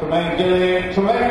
Tremaine Gillian, Tremaine